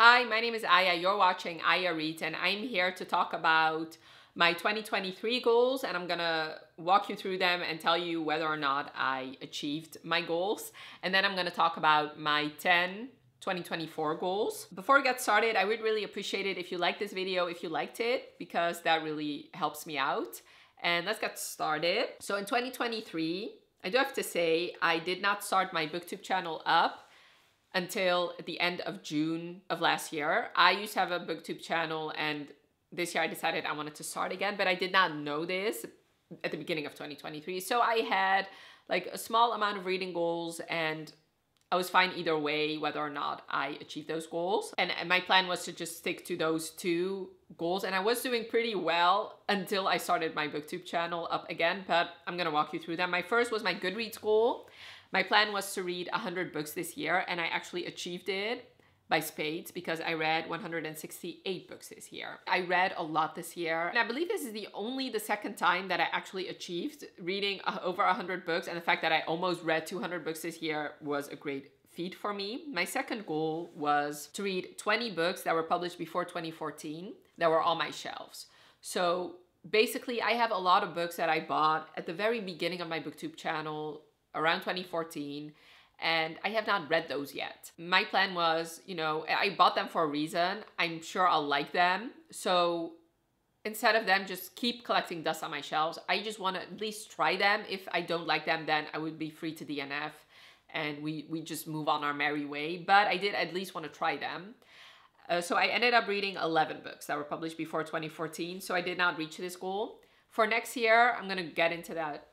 Hi, my name is Aja. You're watching Aja Reads, and I'm here to talk about my 2023 goals, and I'm gonna walk you through them and tell you whether or not I achieved my goals. And then I'm gonna talk about my 10 2024 goals. Before we get started, I would really appreciate it if you like this video, if you liked it, because that really helps me out. And let's get started. So in 2023, I do have to say, I did not start my booktube channel up until the end of June of last year. I used to have a booktube channel and this year I decided I wanted to start again, but I did not know this at the beginning of 2023. So I had like a small amount of reading goals and I was fine either way whether or not I achieved those goals. And, my plan was to just stick to those two goals and I was doing pretty well until I started my booktube channel up again, but I'm gonna walk you through them. My first was my Goodreads goal. My plan was to read 100 books this year, and I actually achieved it by spades because I read 168 books this year. I read a lot this year, and I believe this is the only the second time that I actually achieved reading over 100 books, and the fact that I almost read 200 books this year was a great feat for me. My second goal was to read 20 books that were published before 2014 that were on my shelves. So basically, I have a lot of books that I bought at the very beginning of my booktube channel around 2014 and I have not read those yet. My plan was, you know, I bought them for a reason. I'm sure I'll like them. So instead of them just keep collecting dust on my shelves, I just want to at least try them. If I don't like them, then I would be free to DNF and we, we just move on our merry way. But I did at least want to try them. Uh, so I ended up reading 11 books that were published before 2014. So I did not reach this goal. For next year, I'm going to get into that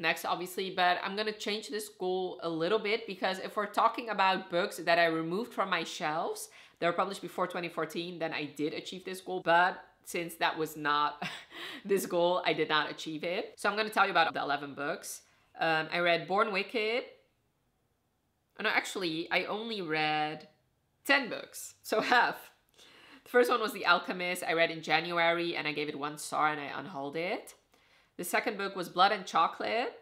next obviously but i'm to change this goal a little bit because if we're talking about books that i removed from my shelves that were published before 2014 then i did achieve this goal but since that was not this goal i did not achieve it. So i'm to tell you about the 11 books. Um, i read born wicked. Oh, no actually i only read 10 books so half. The first one was the alchemist. I read in january and i gave it one star and i unhauled it the second book was Blood and Chocolate.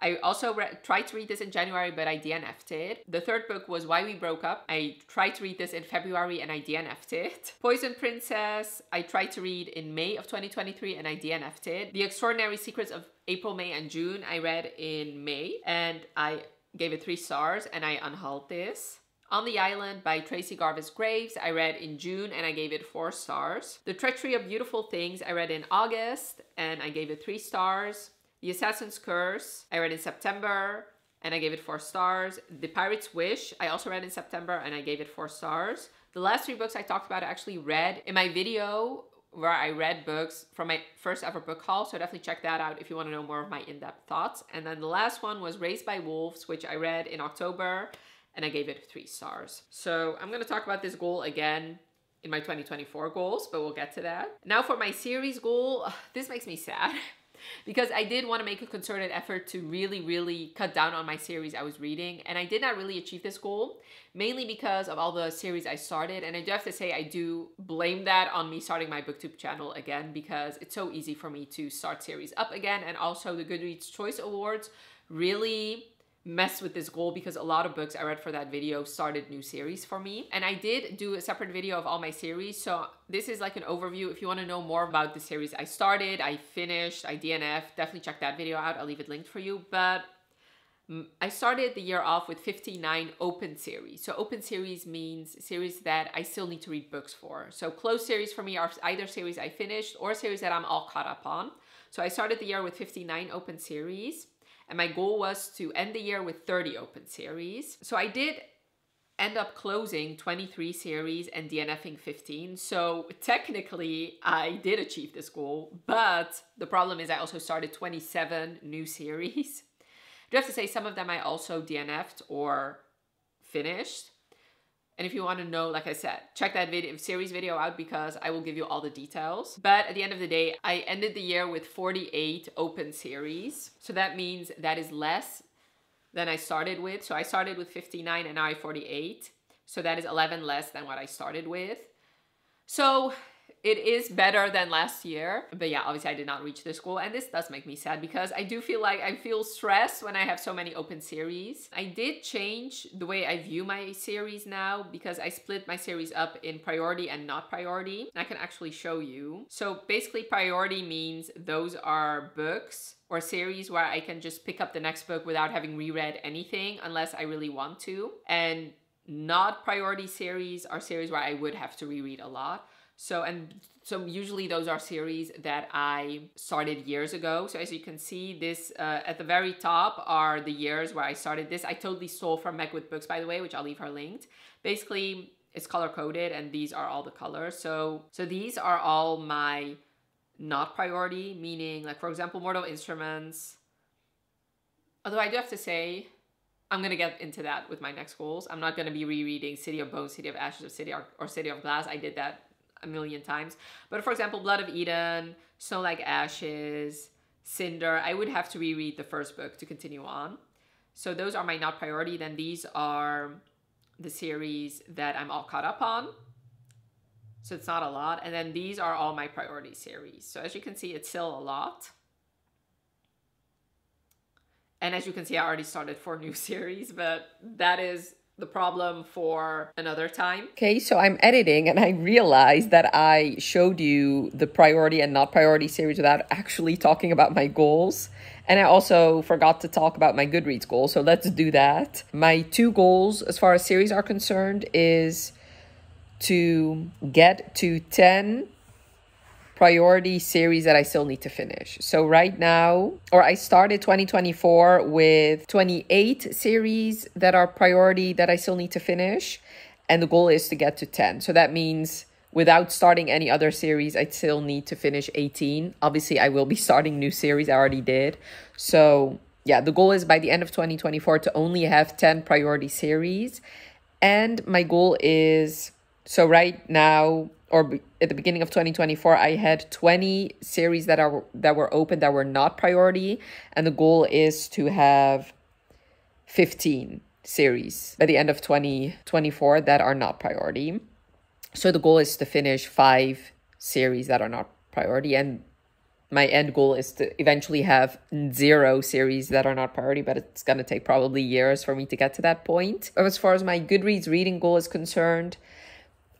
I also tried to read this in January, but I DNF'd it. The third book was Why We Broke Up. I tried to read this in February and I DNF'd it. Poison Princess, I tried to read in May of 2023 and I DNF'd it. The Extraordinary Secrets of April, May, and June, I read in May and I gave it three stars and I unhauled this. On the Island by Tracey Garvis Graves, I read in June and I gave it four stars. The Treachery of Beautiful Things, I read in August and I gave it three stars. The Assassin's Curse, I read in September and I gave it four stars. The Pirate's Wish, I also read in September and I gave it four stars. The last three books I talked about I actually read in my video where I read books from my first ever book haul. So definitely check that out if you want to know more of my in-depth thoughts. And then the last one was Raised by Wolves, which I read in October and I gave it three stars. So I'm gonna talk about this goal again in my 2024 goals, but we'll get to that. Now for my series goal, this makes me sad because I did want to make a concerted effort to really, really cut down on my series I was reading, and I did not really achieve this goal, mainly because of all the series I started, and I do have to say I do blame that on me starting my booktube channel again because it's so easy for me to start series up again, and also the Goodreads Choice Awards really mess with this goal because a lot of books I read for that video started new series for me. And I did do a separate video of all my series. So this is like an overview. If you want to know more about the series I started, I finished, I DNF, definitely check that video out. I'll leave it linked for you. But I started the year off with 59 open series. So open series means series that I still need to read books for. So closed series for me are either series I finished or series that I'm all caught up on. So I started the year with 59 open series and my goal was to end the year with 30 open series. So I did end up closing 23 series and DNFing 15. So technically I did achieve this goal, but the problem is I also started 27 new series. I do have to say some of them I also DNF'd or finished. And if you want to know, like I said, check that video series video out because I will give you all the details. But at the end of the day, I ended the year with 48 open series. So that means that is less than I started with. So I started with 59 and now I have 48. So that is 11 less than what I started with. So it is better than last year. But yeah, obviously I did not reach this goal. And this does make me sad because I do feel like I feel stressed when I have so many open series. I did change the way I view my series now because I split my series up in priority and not priority. I can actually show you. So basically priority means those are books or series where I can just pick up the next book without having reread anything unless I really want to. And not priority series are series where I would have to reread a lot. So, and so usually those are series that I started years ago. So as you can see, this uh, at the very top are the years where I started this. I totally stole from Meg with Books, by the way, which I'll leave her linked. Basically, it's color coded and these are all the colors. So, so these are all my not priority, meaning like, for example, Mortal Instruments. Although I do have to say, I'm gonna get into that with my next goals. I'm not gonna be rereading City of Bones, City of Ashes, or City or, or City of Glass. I did that a million times. But for example, Blood of Eden, Snow Like Ashes, Cinder, I would have to reread the first book to continue on. So those are my not priority. Then these are the series that I'm all caught up on. So it's not a lot. And then these are all my priority series. So as you can see, it's still a lot. And as you can see, I already started four new series, but that is the problem for another time. Okay, so I'm editing and I realized that I showed you the priority and not priority series without actually talking about my goals. And I also forgot to talk about my Goodreads goal, so let's do that. My two goals as far as series are concerned is to get to 10 priority series that I still need to finish. So right now, or I started 2024 with 28 series that are priority that I still need to finish. And the goal is to get to 10. So that means without starting any other series, I still need to finish 18. Obviously, I will be starting new series. I already did. So yeah, the goal is by the end of 2024 to only have 10 priority series. And my goal is so right now or at the beginning of 2024 i had 20 series that are that were open that were not priority and the goal is to have 15 series by the end of 2024 that are not priority so the goal is to finish five series that are not priority and my end goal is to eventually have zero series that are not priority, but it's going to take probably years for me to get to that point. As far as my Goodreads reading goal is concerned,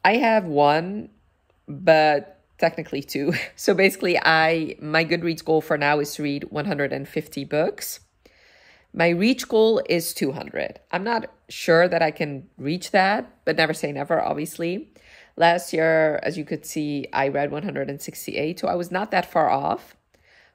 I have one but technically two. So basically I my Goodreads goal for now is to read 150 books. My reach goal is 200. I'm not sure that I can reach that, but never say never, obviously. Last year, as you could see, I read 168, so I was not that far off.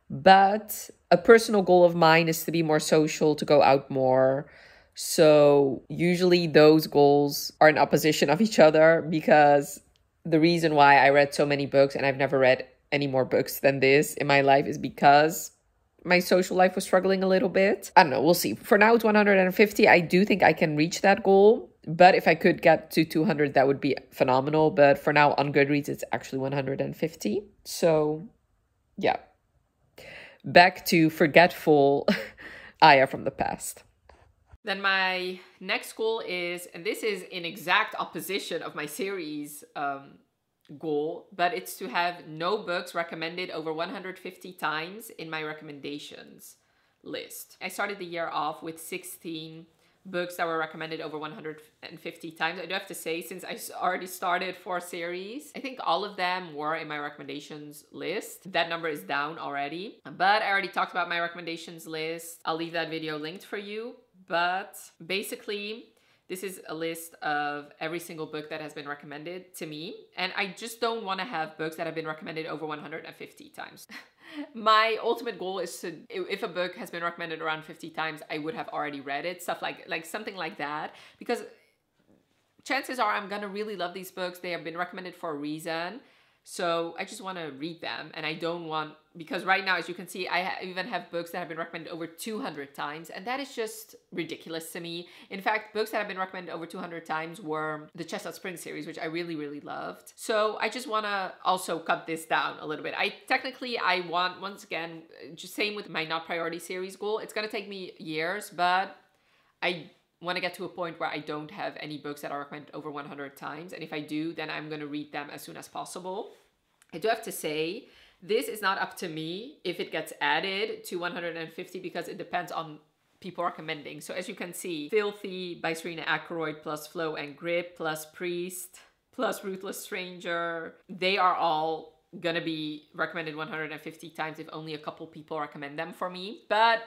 But a personal goal of mine is to be more social, to go out more. So usually those goals are in opposition of each other because the reason why I read so many books and I've never read any more books than this in my life is because my social life was struggling a little bit. I don't know, we'll see. For now, it's 150. I do think I can reach that goal. But if I could get to 200, that would be phenomenal. But for now, on Goodreads, it's actually 150. So, yeah. Back to forgetful Aja from the past. Then my next goal is, and this is in exact opposition of my series um, goal, but it's to have no books recommended over 150 times in my recommendations list. I started the year off with 16 books that were recommended over 150 times. I do have to say, since I already started four series, I think all of them were in my recommendations list. That number is down already, but I already talked about my recommendations list. I'll leave that video linked for you. But basically, this is a list of every single book that has been recommended to me. And I just don't want to have books that have been recommended over 150 times. My ultimate goal is to, if a book has been recommended around 50 times, I would have already read it. Stuff like, like something like that. Because chances are I'm to really love these books. They have been recommended for a reason. So I just want to read them and I don't want, because right now, as you can see, I even have books that have been recommended over 200 times and that is just ridiculous to me. In fact, books that have been recommended over 200 times were the Chestnut Spring series, which I really, really loved. So I just want to also cut this down a little bit. I technically, I want, once again, just same with my not priority series goal. It's going to take me years, but I want to get to a point where I don't have any books that are recommended over 100 times. And if I do, then I'm going to read them as soon as possible. I do have to say, this is not up to me if it gets added to 150 because it depends on people recommending. So as you can see, Filthy by Serena Akeroyd plus Flow and Grip plus Priest plus Ruthless Stranger, they are all gonna be recommended 150 times if only a couple people recommend them for me. But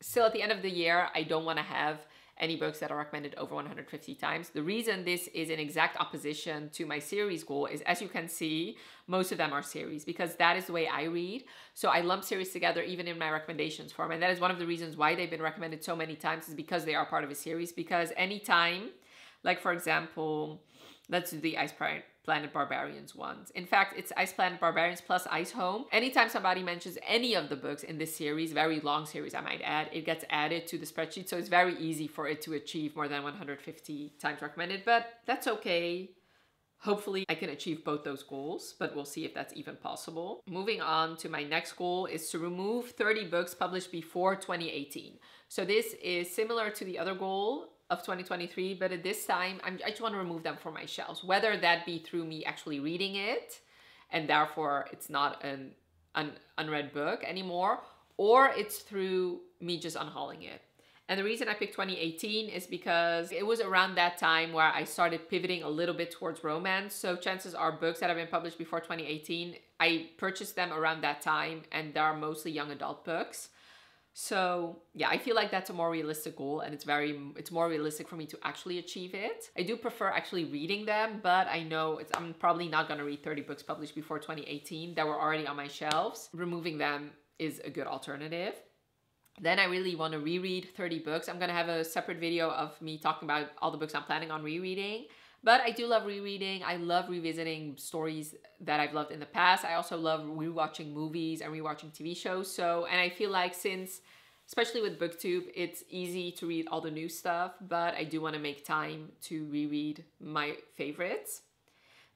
still at the end of the year, I don't wanna have any books that are recommended over 150 times. The reason this is in exact opposition to my series goal is as you can see, most of them are series because that is the way I read. So I lump series together even in my recommendations form. And that is one of the reasons why they've been recommended so many times is because they are part of a series. Because anytime, like for example, let's do the Ice Planet Barbarians ones. In fact, it's Ice Planet Barbarians plus Ice Home. Anytime somebody mentions any of the books in this series, very long series I might add, it gets added to the spreadsheet. So it's very easy for it to achieve more than 150 times recommended, but that's okay. Hopefully I can achieve both those goals, but we'll see if that's even possible. Moving on to my next goal is to remove 30 books published before 2018. So this is similar to the other goal of 2023, but at this time, I'm, i just want to remove them from my shelves, whether that be through me actually reading it, and therefore it's not an, an unread book anymore, or it's through me just unhauling it. And the reason I picked 2018 is because it was around that time where I started pivoting a little bit towards romance. So chances are books that have been published before 2018, I purchased them around that time and they are mostly young adult books. So yeah, I feel like that's a more realistic goal and it's very, it's more realistic for me to actually achieve it. I do prefer actually reading them, but I know it's, I'm probably not gonna read 30 books published before 2018 that were already on my shelves. Removing them is a good alternative. Then I really want to reread 30 books. I'm going to have a separate video of me talking about all the books I'm planning on rereading. But I do love rereading. I love revisiting stories that I've loved in the past. I also love rewatching movies and rewatching TV shows. So, and I feel like since, especially with BookTube, it's easy to read all the new stuff, but I do want to make time to reread my favorites.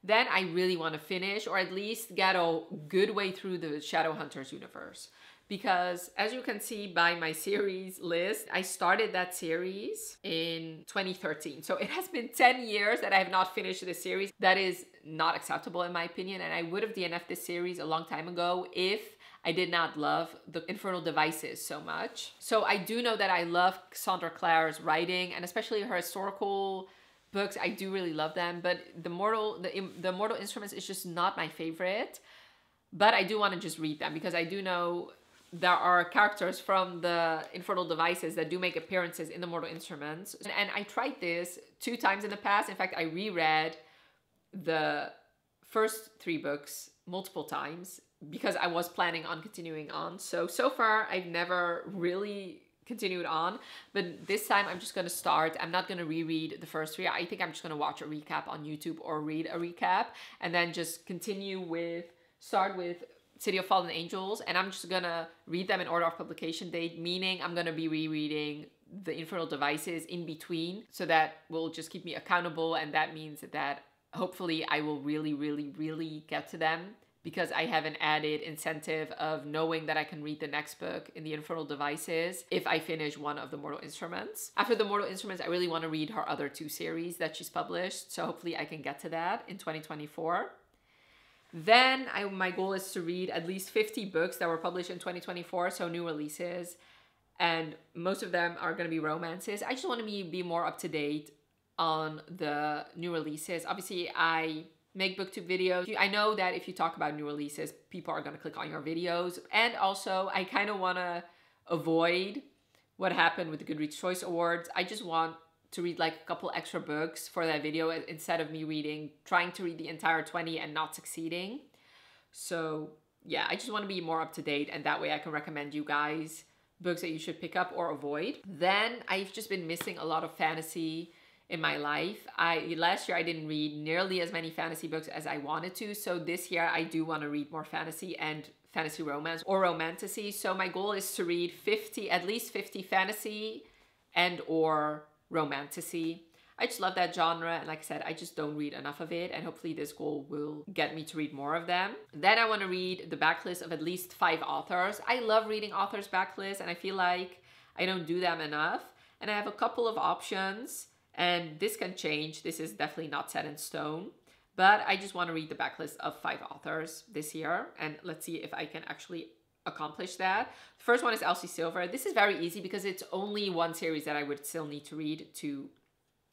Then I really want to finish or at least get a good way through the Shadowhunters universe because as you can see by my series list, I started that series in 2013. So it has been 10 years that I have not finished this series. That is not acceptable in my opinion. And I would have DNF'd this series a long time ago if I did not love the Infernal Devices so much. So I do know that I love Sandra Clare's writing and especially her historical books. I do really love them, but the Mortal the, the Mortal Instruments is just not my favorite. But I do want to just read them because I do know there are characters from the Infernal Devices that do make appearances in the Mortal Instruments. And, and I tried this two times in the past. In fact, I reread the first three books multiple times because I was planning on continuing on. So, so far, I've never really continued on but this time i'm just going to start i'm not going to reread the first three i think i'm just going to watch a recap on youtube or read a recap and then just continue with start with City of Fallen Angels, and I'm just gonna read them in order of publication date, meaning I'm gonna be rereading the Infernal Devices in between, so that will just keep me accountable, and that means that hopefully I will really, really, really get to them because I have an added incentive of knowing that I can read the next book in the Infernal Devices if I finish one of the Mortal Instruments. After the Mortal Instruments, I really want to read her other two series that she's published, so hopefully I can get to that in 2024. Then I, my goal is to read at least 50 books that were published in 2024, so new releases. And most of them are going to be romances. I just want to be, be more up to date on the new releases. Obviously, I make booktube videos. I know that if you talk about new releases, people are going to click on your videos. And also, I kind of want to avoid what happened with the Goodreads Choice Awards. I just want to read like a couple extra books for that video instead of me reading, trying to read the entire 20 and not succeeding. So yeah, I just want to be more up to date and that way I can recommend you guys books that you should pick up or avoid. Then I've just been missing a lot of fantasy in my life. I last year I didn't read nearly as many fantasy books as I wanted to. So this year I do want to read more fantasy and fantasy romance or romantasy. So my goal is to read 50 at least 50 fantasy and or romantasy. I just love that genre and like I said, I just don't read enough of it and hopefully this goal will get me to read more of them. Then I want to read the backlist of at least five authors. I love reading authors backlists and I feel like I don't do them enough. And I have a couple of options and this can change. This is definitely not set in stone. but I just want to read the backlist of five authors this year and let's see if I can actually accomplish that. The first one is Elsie Silver. This is very easy because it's only one series that I would still need to read to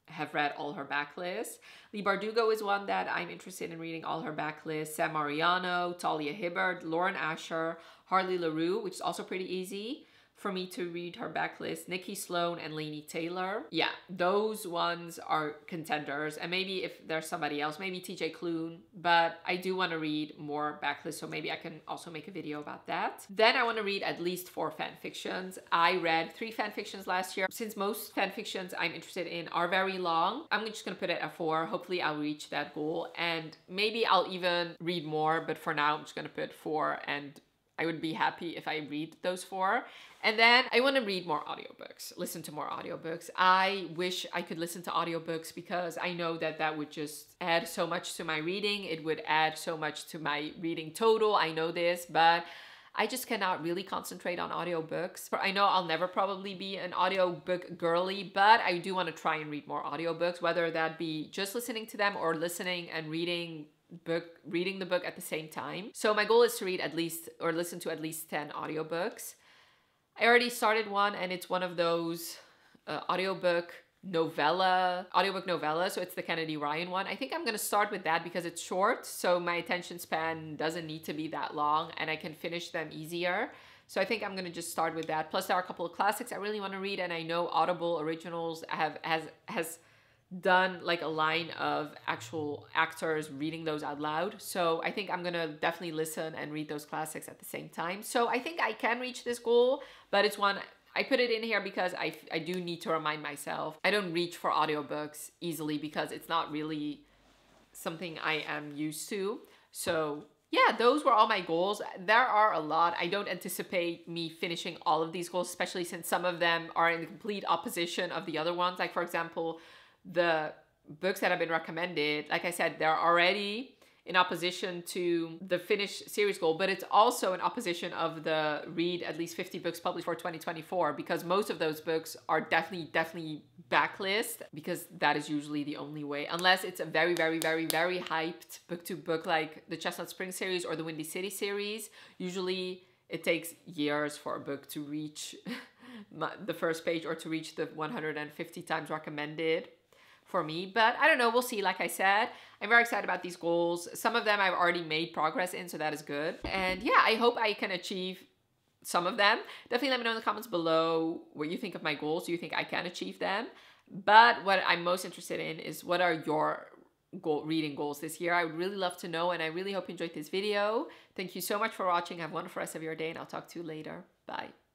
have read all her backlist. Leigh Bardugo is one that I'm interested in reading all her backlist. Sam Mariano, Talia Hibbert, Lauren Asher, Harley Laroux, which is also pretty easy for me to read her backlist. Nikki Sloan and Laini Taylor. Yeah, those ones are contenders. And maybe if there's somebody else, maybe TJ Klune. But I do want to read more backlist, so maybe I can also make a video about that. Then I want to read at least four fan fictions. I read three fan fictions last year. Since most fan fictions I'm interested in are very long, I'm just going to put it at four. Hopefully I'll reach that goal. And maybe I'll even read more, but for now I'm just going to put four and I would be happy if I read those four. And then I want to read more audiobooks, listen to more audiobooks. I wish I could listen to audiobooks because I know that that would just add so much to my reading. It would add so much to my reading total. I know this, but I just cannot really concentrate on audiobooks. I know I'll never probably be an audiobook girly, but I do want to try and read more audiobooks, whether that be just listening to them or listening and reading book reading the book at the same time. So my goal is to read at least or listen to at least 10 audiobooks. I already started one and it's one of those uh, audiobook novella, audiobook novella. So it's the Kennedy Ryan one. I think I'm going to start with that because it's short. So my attention span doesn't need to be that long and I can finish them easier. So I think I'm going to just start with that. Plus there are a couple of classics I really want to read and I know Audible Originals have has has done like a line of actual actors reading those out loud. So I think I'm gonna definitely listen and read those classics at the same time. So I think I can reach this goal, but it's one I put it in here because I, I do need to remind myself. I don't reach for audiobooks easily because it's not really something I am used to. So yeah, those were all my goals. There are a lot. I don't anticipate me finishing all of these goals, especially since some of them are in the complete opposition of the other ones. Like, for example, the books that have been recommended, like I said, they're already in opposition to the finish series goal, but it's also in opposition of the read at least 50 books published for 2024 because most of those books are definitely, definitely backlist because that is usually the only way, unless it's a very, very, very, very hyped book to book like the Chestnut Spring series or the Windy City series. Usually it takes years for a book to reach the first page or to reach the 150 times recommended for me. But I don't know, we'll see. Like I said, I'm very excited about these goals. Some of them I've already made progress in, so that is good. And yeah, I hope I can achieve some of them. Definitely let me know in the comments below what you think of my goals. Do you think I can achieve them? But what I'm most interested in is what are your goal reading goals this year? I would really love to know and I really hope you enjoyed this video. Thank you so much for watching. Have a wonderful rest of your day and I'll talk to you later. Bye.